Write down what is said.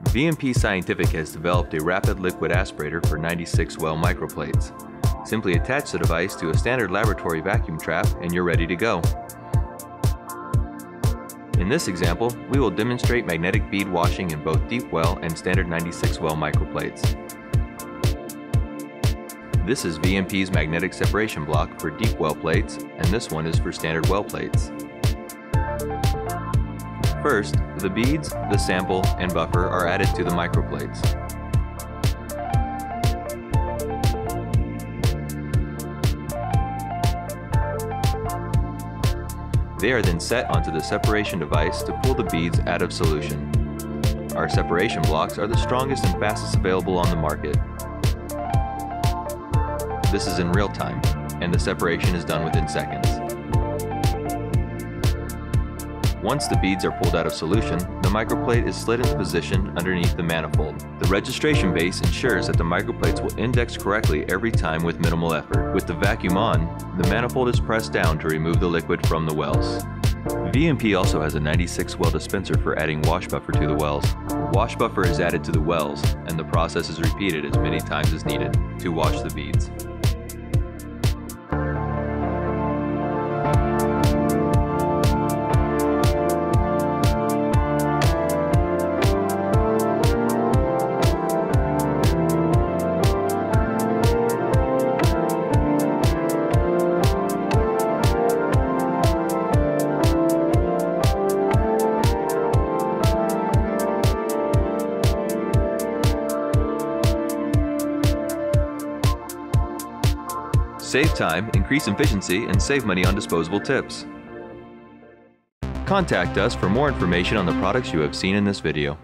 V&P Scientific has developed a rapid liquid aspirator for 96 well microplates. Simply attach the device to a standard laboratory vacuum trap and you're ready to go. In this example, we will demonstrate magnetic bead washing in both deep well and standard 96 well microplates. This is V&P's magnetic separation block for deep well plates, and this one is for standard well plates. First, the beads, the sample, and buffer are added to the microplates. They are then set onto the separation device to pull the beads out of solution. Our separation blocks are the strongest and fastest available on the market. This is in real time, and the separation is done within seconds. Once the beads are pulled out of solution, the microplate is slid into position underneath the manifold. The registration base ensures that the microplates will index correctly every time with minimal effort. With the vacuum on, the manifold is pressed down to remove the liquid from the wells. V&P also has a 96 well dispenser for adding wash buffer to the wells. Wash buffer is added to the wells, and the process is repeated as many times as needed to wash the beads. Save time, increase efficiency, and save money on disposable tips. Contact us for more information on the products you have seen in this video.